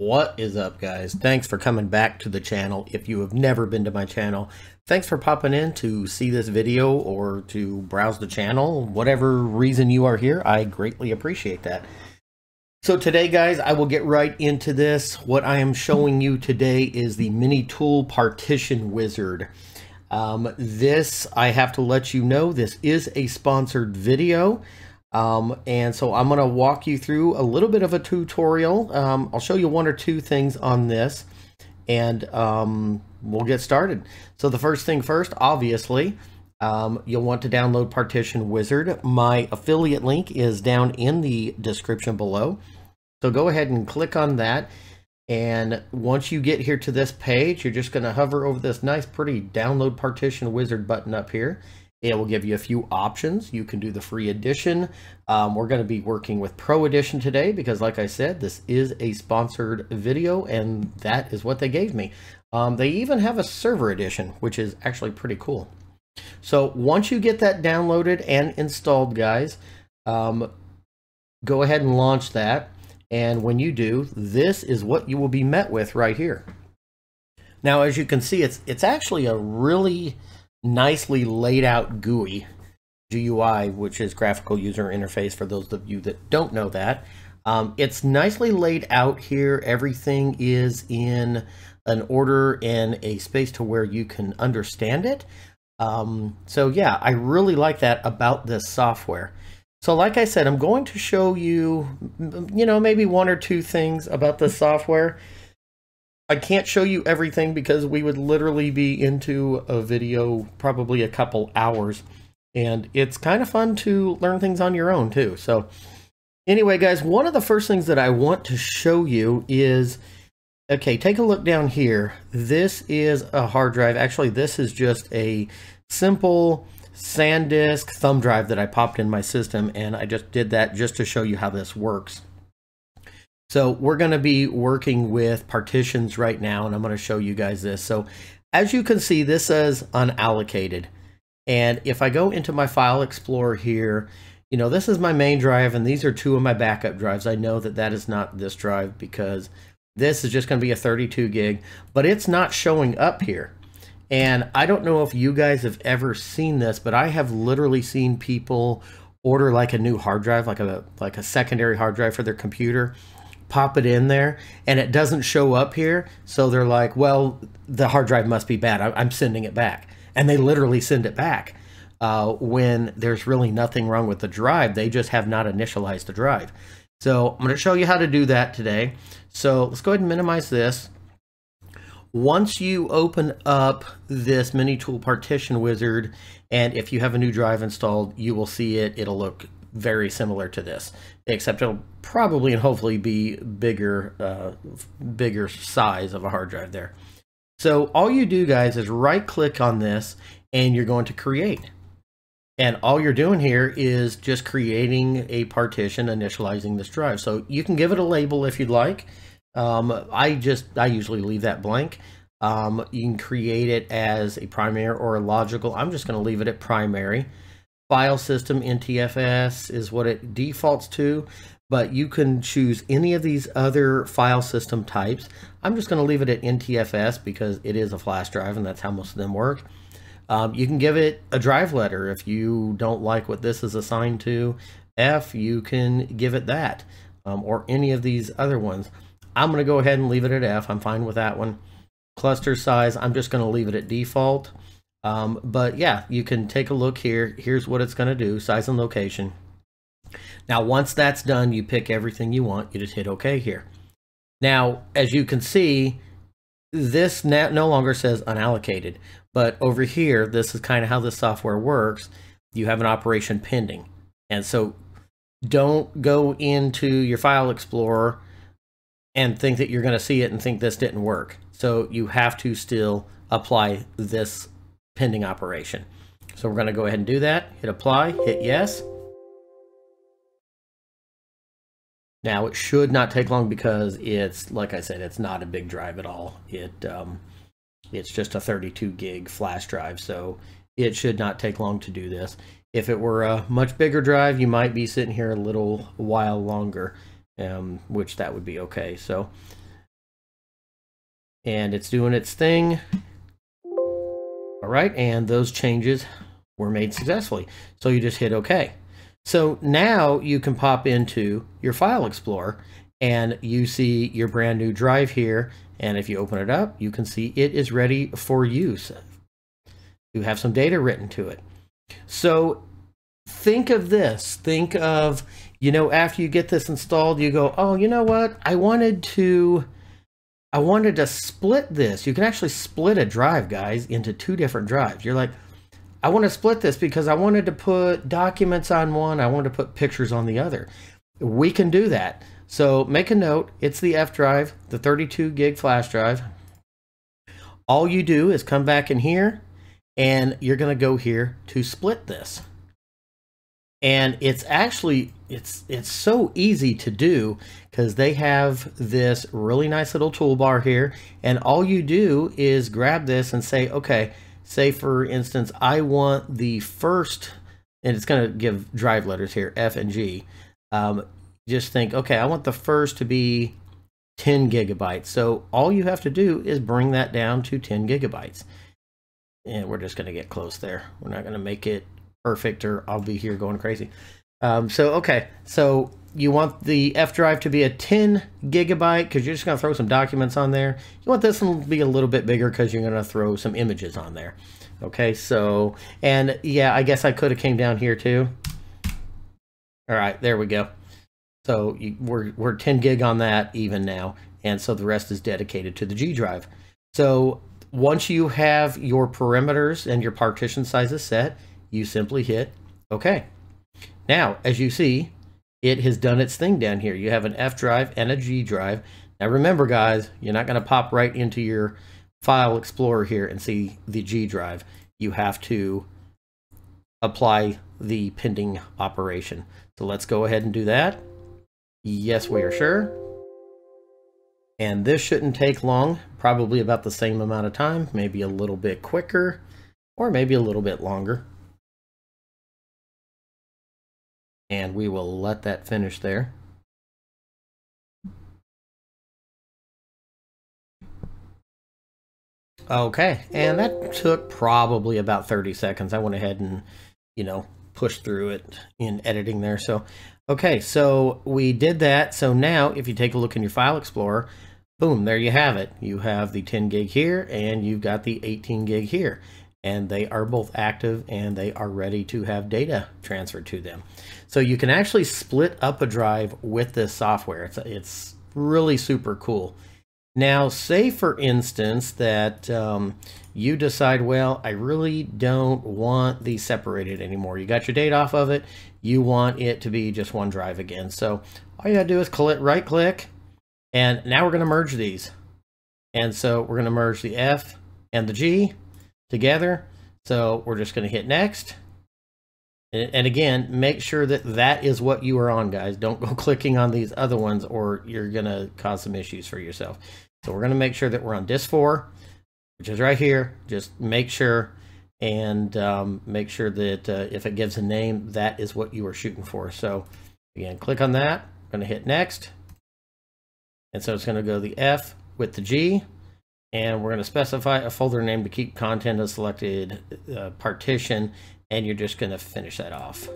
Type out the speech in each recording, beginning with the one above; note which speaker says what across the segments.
Speaker 1: What is up guys? Thanks for coming back to the channel. If you have never been to my channel, thanks for popping in to see this video or to browse the channel. Whatever reason you are here, I greatly appreciate that. So today guys, I will get right into this. What I am showing you today is the MiniTool Partition Wizard. Um, this, I have to let you know, this is a sponsored video. Um, and so I'm going to walk you through a little bit of a tutorial. Um, I'll show you one or two things on this and um, we'll get started. So the first thing first, obviously, um, you'll want to download Partition Wizard. My affiliate link is down in the description below. So go ahead and click on that. And once you get here to this page, you're just going to hover over this nice, pretty download Partition Wizard button up here. It will give you a few options. You can do the free edition. Um, we're going to be working with Pro Edition today because, like I said, this is a sponsored video and that is what they gave me. Um, they even have a server edition, which is actually pretty cool. So once you get that downloaded and installed, guys, um, go ahead and launch that. And when you do, this is what you will be met with right here. Now, as you can see, it's it's actually a really nicely laid out GUI, GUI, which is graphical user interface for those of you that don't know that. Um, it's nicely laid out here. Everything is in an order and a space to where you can understand it. Um, so yeah, I really like that about this software. So like I said, I'm going to show you, you know, maybe one or two things about the software. I can't show you everything because we would literally be into a video probably a couple hours. And it's kind of fun to learn things on your own too. So anyway, guys, one of the first things that I want to show you is, okay, take a look down here. This is a hard drive. Actually, this is just a simple SanDisk thumb drive that I popped in my system. And I just did that just to show you how this works. So we're going to be working with partitions right now, and I'm going to show you guys this. So as you can see, this says unallocated. And if I go into my file explorer here, you know, this is my main drive, and these are two of my backup drives. I know that that is not this drive because this is just going to be a 32 gig, but it's not showing up here. And I don't know if you guys have ever seen this, but I have literally seen people order like a new hard drive, like a like a secondary hard drive for their computer, pop it in there and it doesn't show up here. So they're like, well, the hard drive must be bad. I'm sending it back. And they literally send it back uh, when there's really nothing wrong with the drive. They just have not initialized the drive. So I'm going to show you how to do that today. So let's go ahead and minimize this. Once you open up this mini tool partition wizard, and if you have a new drive installed, you will see it. It'll look very similar to this, except it'll probably and hopefully be bigger, uh, bigger size of a hard drive there. So all you do guys is right click on this and you're going to create. And all you're doing here is just creating a partition, initializing this drive. So you can give it a label if you'd like. Um, I just, I usually leave that blank. Um, you can create it as a primary or a logical. I'm just going to leave it at primary file system NTFS is what it defaults to, but you can choose any of these other file system types. I'm just going to leave it at NTFS because it is a flash drive and that's how most of them work. Um, you can give it a drive letter if you don't like what this is assigned to. F, you can give it that um, or any of these other ones. I'm going to go ahead and leave it at F. I'm fine with that one. Cluster size, I'm just going to leave it at default. Um, but yeah, you can take a look here. Here's what it's going to do, size and location. Now, once that's done, you pick everything you want. You just hit OK here. Now, as you can see, this no longer says unallocated. But over here, this is kind of how the software works. You have an operation pending. And so don't go into your file explorer and think that you're going to see it and think this didn't work. So you have to still apply this pending operation. So we're going to go ahead and do that. Hit apply, hit yes. Now it should not take long because it's, like I said, it's not a big drive at all. It um, It's just a 32 gig flash drive, so it should not take long to do this. If it were a much bigger drive, you might be sitting here a little while longer, um, which that would be okay. So and it's doing its thing. All right, and those changes were made successfully. So you just hit OK. So now you can pop into your File Explorer and you see your brand new drive here. And if you open it up, you can see it is ready for use. You have some data written to it. So think of this. Think of, you know, after you get this installed, you go, oh, you know what? I wanted to, I wanted to split this. You can actually split a drive, guys, into two different drives. You're like, I want to split this because I wanted to put documents on one. I wanted to put pictures on the other. We can do that. So make a note, it's the F drive, the 32 gig flash drive. All you do is come back in here and you're going to go here to split this. And it's actually, it's, it's so easy to do because they have this really nice little toolbar here. And all you do is grab this and say, okay, say for instance, I want the first, and it's going to give drive letters here, F and G. Um, just think, okay, I want the first to be 10 gigabytes. So all you have to do is bring that down to 10 gigabytes. And we're just going to get close there. We're not going to make it perfect or I'll be here going crazy. Um, so, okay, so you want the F drive to be a 10 gigabyte because you're just going to throw some documents on there. You want this one to be a little bit bigger because you're going to throw some images on there. Okay, so, and yeah, I guess I could have came down here too. All right, there we go. So you, we're, we're 10 gig on that even now. And so the rest is dedicated to the G drive. So once you have your perimeters and your partition sizes set, you simply hit OK. Now, as you see, it has done its thing down here. You have an F drive and a G drive. Now remember, guys, you're not going to pop right into your File Explorer here and see the G drive. You have to apply the pending operation. So let's go ahead and do that. Yes, we are sure. And this shouldn't take long, probably about the same amount of time, maybe a little bit quicker, or maybe a little bit longer. And we will let that finish there. Okay, and that took probably about 30 seconds. I went ahead and, you know, pushed through it in editing there. So Okay, so we did that. So now if you take a look in your File Explorer, boom, there you have it. You have the 10 gig here and you've got the 18 gig here. And they are both active and they are ready to have data transferred to them. So you can actually split up a drive with this software. It's, it's really super cool. Now, say for instance that um, you decide, well, I really don't want these separated anymore. You got your data off of it. You want it to be just one drive again. So all you gotta do is click, right click and now we're gonna merge these. And so we're gonna merge the F and the G together. So we're just gonna hit next. And again, make sure that that is what you are on, guys. Don't go clicking on these other ones or you're going to cause some issues for yourself. So we're going to make sure that we're on disk 4, which is right here. Just make sure and um, make sure that uh, if it gives a name, that is what you are shooting for. So again, click on that. I'm going to hit next. And so it's going to go the F with the G. And we're going to specify a folder name to keep content of selected uh, partition. And you're just going to finish that off.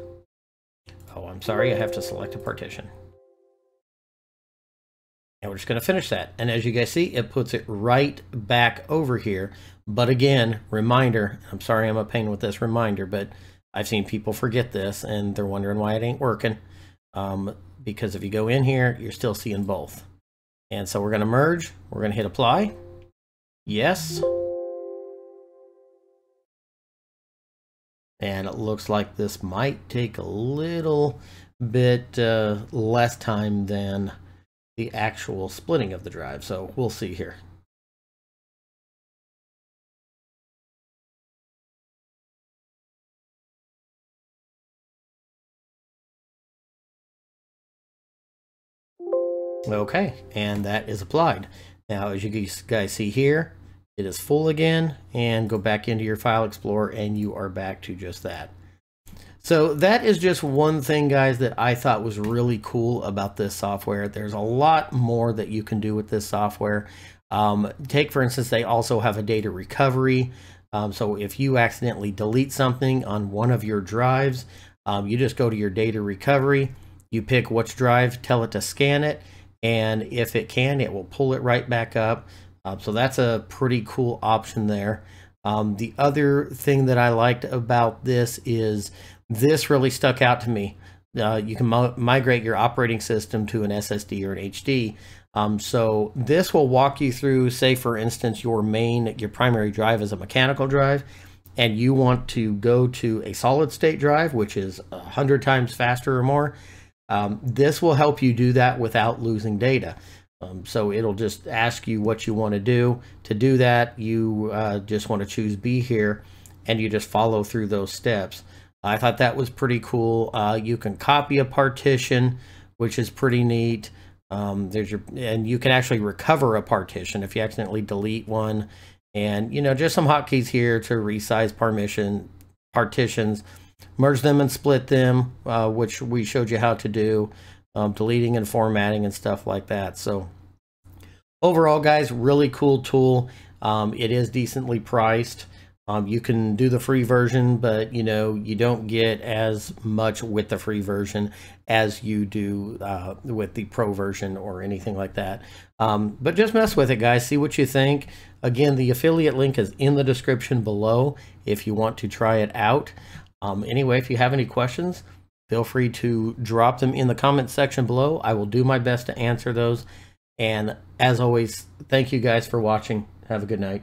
Speaker 1: Oh, I'm sorry. I have to select a partition. And we're just going to finish that. And as you guys see, it puts it right back over here. But again, reminder, I'm sorry I'm a pain with this reminder, but I've seen people forget this and they're wondering why it ain't working. Um, because if you go in here, you're still seeing both. And so we're going to merge. We're going to hit apply. Yes. And it looks like this might take a little bit uh, less time than the actual splitting of the drive. So we'll see here. Okay, and that is applied. Now, as you guys see here, it is full again, and go back into your File Explorer, and you are back to just that. So that is just one thing, guys, that I thought was really cool about this software. There's a lot more that you can do with this software. Um, take, for instance, they also have a data recovery. Um, so if you accidentally delete something on one of your drives, um, you just go to your data recovery, you pick which drive, tell it to scan it, and if it can, it will pull it right back up. Um, so that's a pretty cool option there. Um, the other thing that I liked about this is this really stuck out to me. Uh, you can migrate your operating system to an SSD or an HD. Um, so this will walk you through, say for instance, your main, your primary drive is a mechanical drive, and you want to go to a solid state drive, which is a hundred times faster or more. Um, this will help you do that without losing data. Um, so it'll just ask you what you want to do. To do that, you uh, just want to choose B here, and you just follow through those steps. I thought that was pretty cool. Uh, you can copy a partition, which is pretty neat. Um, there's your and you can actually recover a partition if you accidentally delete one. And you know, just some hotkeys here to resize permission partitions, merge them and split them, uh, which we showed you how to do, um, deleting and formatting and stuff like that. So overall, guys, really cool tool. Um, it is decently priced. Um, you can do the free version, but you know you don't get as much with the free version as you do uh, with the pro version or anything like that. Um, but just mess with it, guys. See what you think. Again, the affiliate link is in the description below if you want to try it out. Um, anyway, if you have any questions, feel free to drop them in the comment section below. I will do my best to answer those. And as always, thank you guys for watching. Have a good night.